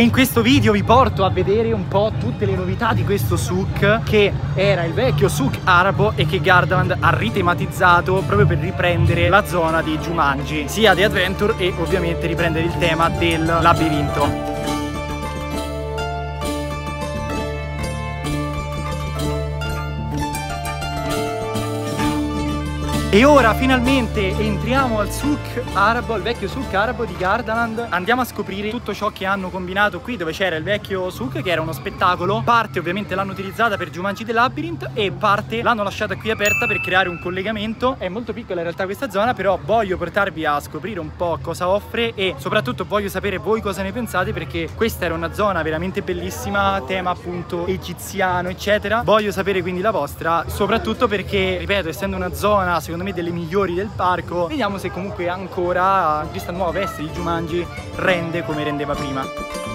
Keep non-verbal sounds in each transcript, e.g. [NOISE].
E in questo video vi porto a vedere un po' tutte le novità di questo souk che era il vecchio souk arabo e che Gardaland ha ritematizzato proprio per riprendere la zona di Jumanji, sia di Adventure e ovviamente riprendere il tema del labirinto. E ora finalmente entriamo al souk arabo, al vecchio souk arabo di Gardaland. Andiamo a scoprire tutto ciò che hanno combinato qui dove c'era il vecchio souk che era uno spettacolo. Parte ovviamente l'hanno utilizzata per Jumanji The Labyrinth e parte l'hanno lasciata qui aperta per creare un collegamento. È molto piccola in realtà questa zona però voglio portarvi a scoprire un po' cosa offre E soprattutto voglio sapere voi cosa ne pensate perché questa era una zona veramente bellissima Tema appunto egiziano eccetera. Voglio sapere quindi la vostra soprattutto perché ripeto essendo una zona secondo secondo me delle migliori del parco. Vediamo se comunque ancora questa nuova veste di Jumanji rende come rendeva prima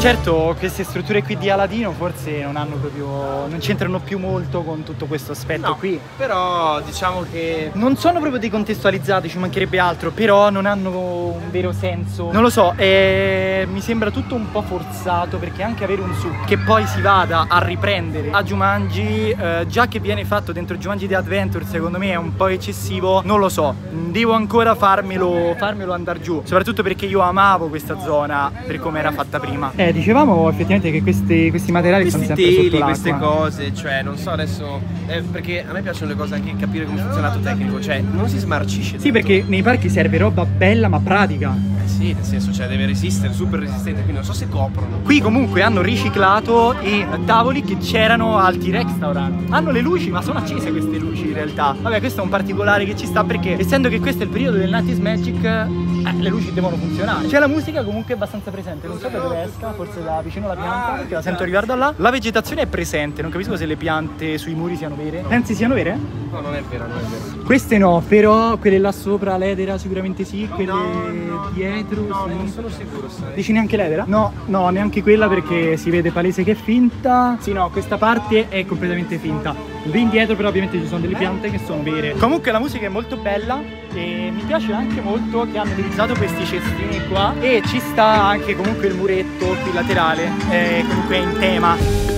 Certo, queste strutture qui di Aladino forse non hanno proprio. non c'entrano più molto con tutto questo aspetto no, qui. Però diciamo che. Non sono proprio decontestualizzati, ci mancherebbe altro, però non hanno un vero senso. Non lo so, eh, mi sembra tutto un po' forzato perché anche avere un su che poi si vada a riprendere a Jumanji, eh, già che viene fatto dentro Jumanji The Adventure, secondo me è un po' eccessivo. Non lo so, devo ancora farmelo, farmelo andare giù. Soprattutto perché io amavo questa zona per come era fatta prima. Eh, dicevamo effettivamente che questi, questi materiali questi sono sempre teli, sotto queste cose, cioè non so adesso, eh, perché a me piacciono le cose anche capire come funziona il lato tecnico, cioè non si smarcisce. Sì, perché nei parchi serve roba bella ma pratica. Eh sì, nel senso, cioè deve resistere, super resistente, quindi non so se coprono. Qui comunque hanno riciclato i tavoli che c'erano al T-Restaurant. Hanno le luci, ma sono accese queste luci in realtà. Vabbè, questo è un particolare che ci sta perché essendo che questo è il periodo del Natis Magic, eh, le luci devono funzionare. C'è la musica comunque abbastanza presente, non so da dove esca, forse da vicino alla pianta, perché la sento arrivare da là. La vegetazione è presente, non capisco se le piante sui muri siano vere. Pensi siano vere? No, non è vero, non è vero. Queste no, però quelle là sopra, l'edera sicuramente sì, quelle no, dietro No, sì. non sono sicuro, sai. Dici neanche l'edera? No, no, neanche quella perché si vede palese che è finta. Sì, no, questa parte è completamente finta. Lì indietro però ovviamente ci sono delle piante che sono vere. Comunque la musica è molto bella e mi piace anche molto che hanno utilizzato questi cestini qua e ci sta anche comunque il muretto qui laterale, è comunque in tema.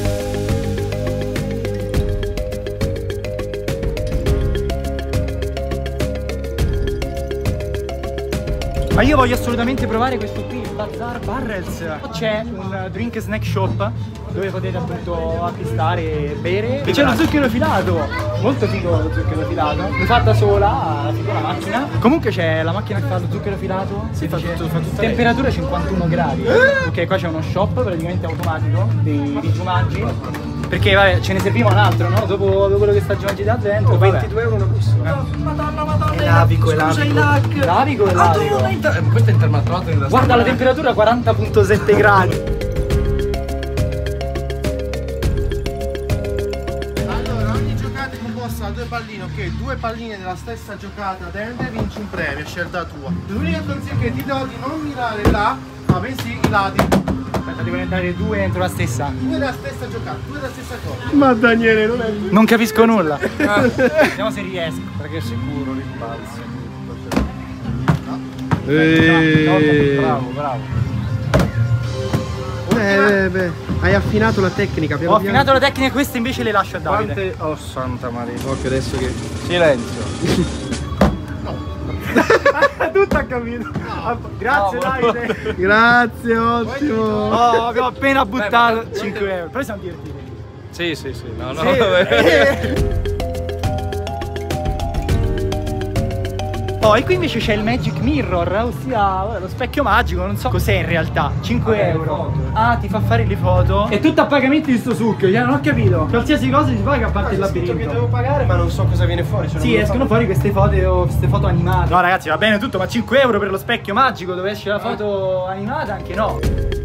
Ma io voglio assolutamente provare questo qui, il Bazaar Barrels. C'è un drink snack shop dove potete appunto acquistare e bere. E c'è lo zucchero filato, molto figo lo zucchero filato. L'ho fatta sola, figo la macchina. Comunque c'è la macchina che fa lo zucchero filato. Sì, fa tutto- fa tutta Temperatura 51 gradi. Ok, qua c'è uno shop praticamente automatico di Jumanji. Perché vabbè, ce ne serviva un altro, no? Dopo, dopo quello che sta Jumanji da dentro. Oh, vabbè. 22 euro una busta. Madonna, madonna. È lavico, è Scusa, lavico. il lac. Lavico Ah, lavico. hai inter- eh, Questo è intermattato in Guarda la temperatura 40.7 gradi. Allora, ogni giocata è composta da due palline, ok? Due palline della stessa giocata dentro e vinci un premio, scelta tua. L'unica consiglio che ti do di non mirare là, ma bensì i lati. Aspetta, devono entrare due dentro la stessa. Due della stessa giocata, due della stessa cosa. Ma Daniele, non è Non capisco nulla. [LAUGHS] Vediamo se riesco. Perché sicuro rimbalzi. Bravo, bravo. Eh, beh, hai affinato la tecnica, Ho affinato la tecnica, queste invece le lascio a Davide. Quante... Oh santa Maria. Occhio adesso che... Silenzio. [LAUGHS] [LAUGHS] Tutto ha capito. Grazie No, Davide. Grazie, ottimo. Oh, abbiamo appena buttato 5 euro. Però siamo divertiti. Sì, sì, sì. No, no. Sì. [LAUGHS] Oh, e qui invece c'è il Magic Mirror, ossia lo specchio magico, non so cos'è in realtà. 5 Vabbè, euro. Ah, ti fa fare le foto. È tutto a pagamento di sto succhio, cioè, non ho capito. Qualsiasi cosa si paga a parte il C'è scritto che labirinto. devo pagare, ma non so cosa viene fuori. cioè Sì, escono fuori queste foto, queste foto animate. No, ragazzi, va bene tutto, ma 5 euro per lo specchio magico dove esce la foto animata? Anche no.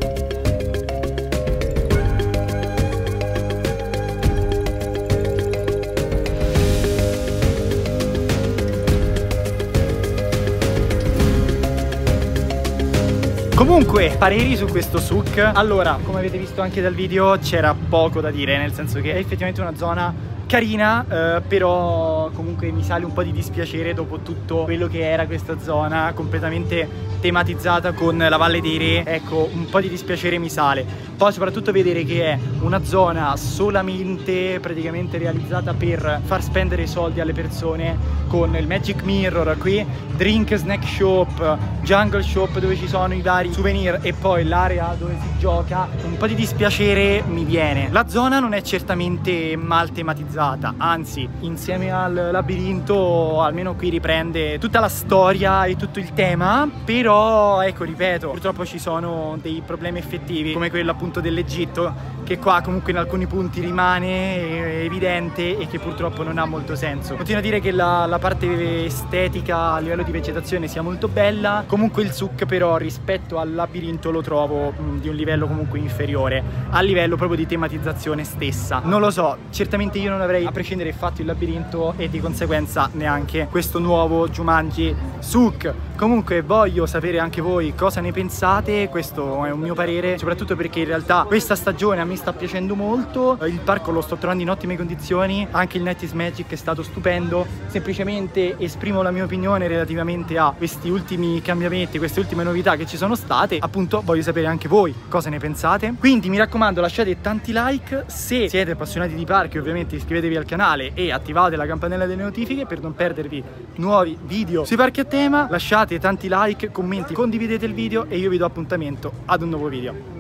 Comunque, pareri su questo souk. Allora, come avete visto anche dal video, c'era poco da dire, nel senso che è effettivamente una zona carina eh, però comunque mi sale un po' di dispiacere dopo tutto quello che era questa zona completamente tematizzata con la Valle dei Re ecco un po' di dispiacere mi sale poi soprattutto vedere che è una zona solamente praticamente realizzata per far spendere soldi alle persone con il Magic Mirror qui Drink Snack Shop Jungle Shop dove ci sono i vari souvenir e poi l'area dove si gioca. Un po' di dispiacere mi viene. La zona non è certamente mal tematizzata anzi insieme al labirinto almeno qui riprende tutta la storia e tutto il tema, però ecco ripeto, purtroppo ci sono dei problemi effettivi come quello appunto dell'Egitto che qua comunque in alcuni punti rimane evidente e che purtroppo non ha molto senso. Continuo a dire che la, la parte estetica a livello di vegetazione sia molto bella, comunque il suc però rispetto al labirinto lo trovo mh, di un livello comunque inferiore, a livello proprio di tematizzazione stessa. Non lo so, certamente io non avrei a prescindere fatto il labirinto e di conseguenza neanche questo nuovo Jumanji Suk. Comunque voglio sapere anche voi cosa ne pensate, questo è un mio parere, soprattutto perché in realtà questa stagione a me sta piacendo molto, il parco lo sto trovando in ottime condizioni, anche il Net is Magic è stato stupendo, semplicemente esprimo la mia opinione relativamente a questi ultimi cambiamenti, queste ultime novità che ci sono state, appunto voglio sapere anche voi cosa ne pensate. Quindi mi raccomando lasciate tanti like, se siete appassionati di parchi ovviamente iscrivetevi al canale e attivate la campanella delle notifiche per non perdervi nuovi video sui parchi a tema. Lasciate tanti like, commenti, condividete il video e io vi do appuntamento ad un nuovo video.